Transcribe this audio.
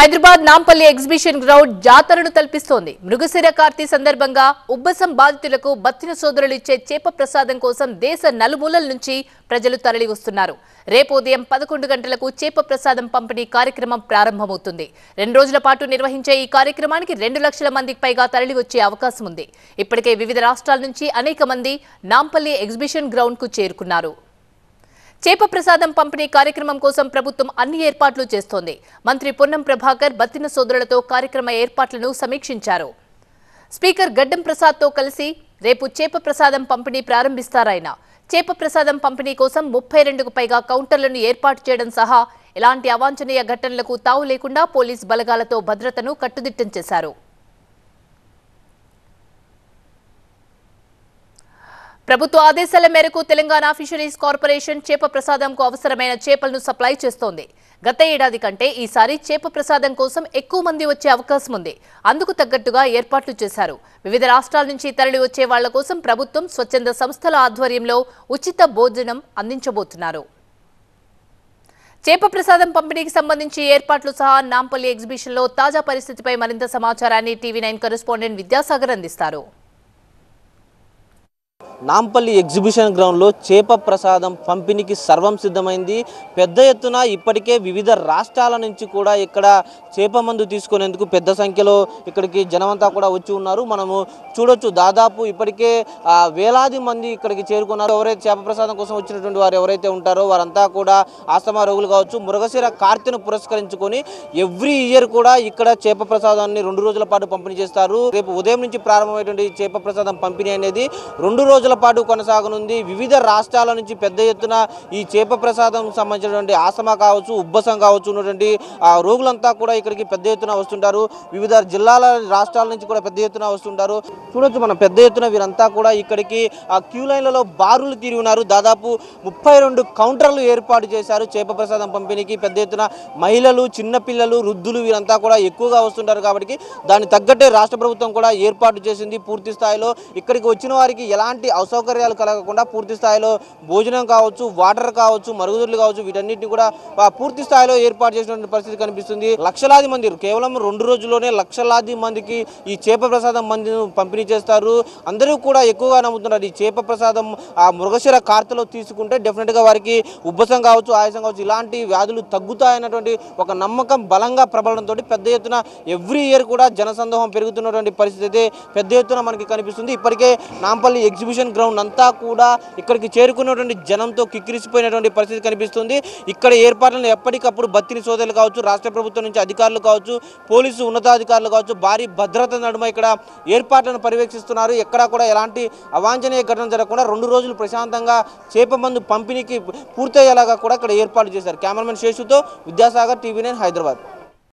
Hyderabad Nampally exhibition ground జాతరను తలపిస్తోంది. మృగశిర కార్తీ సందర్భంగా ఉబ్బసం బాధితులకు బత్తిన సోదరులు ఇచ్చే చేప ప్రసాదం కోసం దేశ నలుమూలల నుంచి ప్రజలు తరలి వస్తున్నారు రేపు ఉదయం పదకొండు గంటలకు చేప ప్రసాదం పంపిణీ కార్యక్రమం ప్రారంభమవుతుంది. రెండు రోజుల పాటు నిర్వహించే ఈ కార్యక్రమానికి రెండు లక్షల మందికి పైగా తరలి వచ్చే అవకాశం ఉంది ఇప్పటికే వివిధ రాష్ట్రాల నుంచి అనేక మంది నాంపల్లి ఎగ్జిబిషన్ గ్రౌండ్కు చేరుకున్నారు. చేప ప్రసాదం పంపిణీ కార్యక్రమం కోసం ప్రభుత్వం అన్ని ఏర్పాట్లు చేస్తోంది. మంత్రి పొన్నం ప్రభాకర్ బత్తిన సోదరులతో కార్యక్రమ ఏర్పాట్లను సమీక్షించారు. స్పీకర్ గడ్డం ప్రసాద్తో కలిసి రేపు చేప ప్రసాదం పంపిణీ ప్రారంభిస్తారాయన. చేప ప్రసాదం పంపిణీ కోసం ముప్పై రెండుకు పైగా కౌంటర్లను ఏర్పాటు చేయడం సహా ఎలాంటి అవాంఛనీయ ఘటనలకు తావు లేకుండా పోలీస్ బలగాలతో భద్రతను కట్టుదిట్టం చేశారు. ప్రభుత్వ ఆదేశాల మేరకు తెలంగాణ ఫిషరీస్ కార్పొరేషన్ చేప ప్రసాదంకు అవసరమైన చేపలను సప్లై చేస్తోంది. గత ఏడాది కంటే ఈసారి చేప ప్రసాదం కోసం ఎక్కువ మంది వచ్చే అవకాశం ఉంది. అందుకు తగ్గట్టుగా ఏర్పాట్లు చేశారు. వివిధ రాష్ట్రాల నుంచి తరలి వచ్చే వాళ్ళ కోసం ప్రభుత్వం స్వచ్ఛంద సంస్థల ఆధ్వర్యంలో ఉచిత భోజనం అందించబోతున్నారు. చేప ప్రసాదం పంపిణీకి సంబంధించి ఏర్పాట్లు సహా నాంపల్లి ఎగ్జిబిషన్లో తాజా పరిస్థితిపై మరింత సమాచారాన్ని టీవీ నైన్ కరెస్పాండెంట్ విద్యాసాగర్ అందిస్తారు. నాంపల్లి ఎగ్జిబిషన్ గ్రౌండ్లో చేప ప్రసాదం పంపిణీకి సర్వం సిద్ధమైంది. పెద్ద ఎత్తున ఇప్పటికే వివిధ రాష్ట్రాల నుంచి కూడా ఇక్కడ చేప మందు తీసుకునేందుకు పెద్ద సంఖ్యలో ఇక్కడికి జనమంతా కూడా వచ్చి ఉన్నారు. మనము చూడొచ్చు దాదాపు ఇప్పటికే వేలాది మంది ఇక్కడికి చేరుకున్నారు. ఎవరైతే చేప ప్రసాదం కోసం వచ్చినటువంటి వారు ఎవరైతే ఉంటారో వారంతా కూడా ఆస్తమా రోగులు కావచ్చు మృగశిర కార్తెను పురస్కరించుకొని ఎవ్రీ ఇయర్ కూడా ఇక్కడ చేప ప్రసాదాన్ని రెండు రోజుల పాటు పంపిణీ చేస్తారు. రేపు ఉదయం నుంచి ప్రారంభమైనటువంటి చేప ప్రసాదం పంపిణీ అనేది రెండు రోజుల పాటు కొనసాగనుంది. వివిధ రాష్ట్రాల నుంచి పెద్ద ఎత్తున ఈ చేప ప్రసాదం సంబంధించినటువంటి ఆసమా కావచ్చు ఉబ్బసం కావచ్చు ఉన్నటువంటి ఆ రోగులంతా కూడా ఇక్కడికి పెద్ద ఎత్తున వస్తుంటారు. వివిధ జిల్లాల రాష్ట్రాల నుంచి కూడా పెద్ద ఎత్తున వస్తుంటారు. చూడొచ్చు మనం పెద్ద ఎత్తున వీరంతా కూడా ఇక్కడికి ఆ క్యూ లైన్లలో బారులు తీరి ఉన్నారు. దాదాపు ముప్పై రెండు కౌంటర్లు ఏర్పాటు చేశారు చేప ప్రసాదం పంపిణీకి. పెద్ద ఎత్తున మహిళలు చిన్నపిల్లలు వృద్ధులు వీరంతా కూడా ఎక్కువగా వస్తుంటారు కాబట్టి దాన్ని తగ్గట్టే రాష్ట్ర ప్రభుత్వం కూడా ఏర్పాటు చేసింది పూర్తి స్థాయిలో. ఇక్కడికి వచ్చిన వారికి ఎలాంటి అసౌకర్యాలు కలగకుండా పూర్తి స్థాయిలో భోజనం కావచ్చు వాటర్ కావచ్చు మరుగుదొడ్లు కావచ్చు వీటన్నిటిని కూడా పూర్తి స్థాయిలో ఏర్పాటు చేసినటువంటి పరిస్థితి కనిపిస్తుంది. లక్షలాది మంది కేవలం రెండు రోజుల్లోనే లక్షలాది మందికి ఈ చేప ప్రసాదం మందిని పంపిణీ చేస్తారు. అందరూ కూడా ఎక్కువగా నమ్ముతున్నారు ఈ చేప ప్రసాదం ఆ మృగశిర కార్తలో తీసుకుంటే డెఫినెట్గా వారికి ఉబ్బసం కావచ్చు ఆయాసం కావచ్చు ఇలాంటి వ్యాధులు తగ్గుతాయన్నటువంటి ఒక నమ్మకం బలంగా ప్రబలంతో పెద్ద ఎత్తున ఎవ్రీ ఇయర్ కూడా జనసందోహం పెరుగుతున్నటువంటి పరిస్థితి అయితే పెద్ద ఎత్తున మనకి కనిపిస్తుంది. ఇప్పటికే నాంపల్లి ఎగ్జిబిషన్ గ్రౌండ్ అంతా కూడా ఇక్కడికి చేరుకున్నటువంటి జనంతో కిక్కిరిసిపోయినటువంటి పరిస్థితి కనిపిస్తుంది. ఇక్కడ ఏర్పాట్లను ఎప్పటికప్పుడు బత్తిని సోదరులు కావచ్చు రాష్ట్ర ప్రభుత్వం నుంచి అధికారులు కావచ్చు పోలీసు ఉన్నతాధికారులు కావచ్చు భారీ భద్రత నడుమ ఇక్కడ ఏర్పాట్లను పర్యవేక్షిస్తున్నారు. ఎక్కడా కూడా ఎలాంటి అవాంఛనీయ ఘటన జరగకుండా రెండు రోజులు ప్రశాంతంగా చేప మందు పంపిణీకి పూర్తయ్యేలాగా కూడా ఇక్కడ ఏర్పాటు చేశారు. కెమెరామెన్ శేషుతో విద్యాసాగర్ టీవీ నైన్ హైదరాబాద్.